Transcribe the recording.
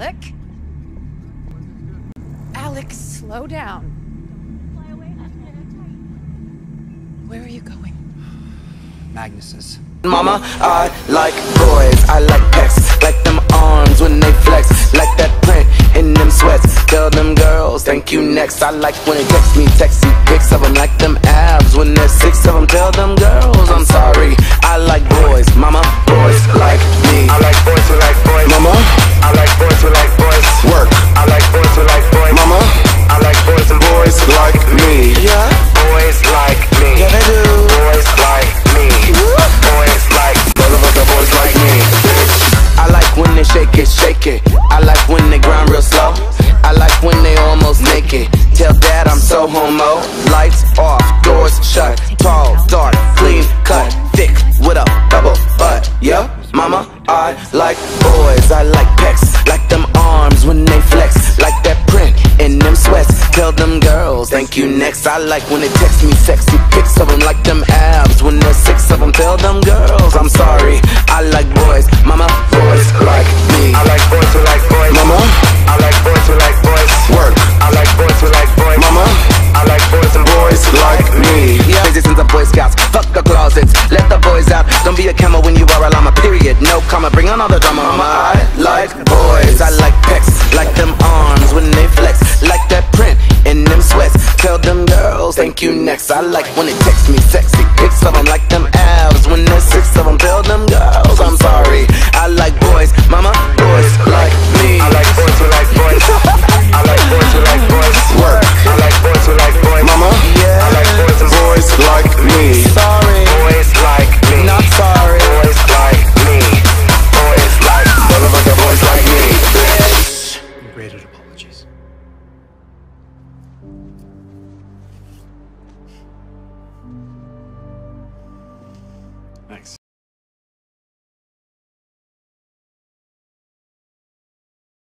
Alec. Alex, slow down. Where are you going? Magnus's. Mama, I like boys, I like pecs, like them arms when they flex, like that print in them sweats. Tell them girls, thank you next. I like when they text me sexy pics of them, like them abs when they're six Tell dad I'm so homo. Lights off, doors shut. Tall, dark, clean cut, thick with a bubble butt. Yeah, mama, I like boys. I like pecs, like them arms when they flex, like that print in them sweats. Tell them girls, thank you next. I like when they text me sexy pics of them, like them abs when there's six of them. Tell them girls, I'm sorry. I like Closets, let the boys out. Don't be a camel when you are a llama, period. No comma, bring on all the drama. Mama, I like boys, I like pecs, like them arms when they flex, like that print in them sweats. Tell them girls, thank you next. I like when they text me sexy pics of them, like them abs when there's six of them. Tell them.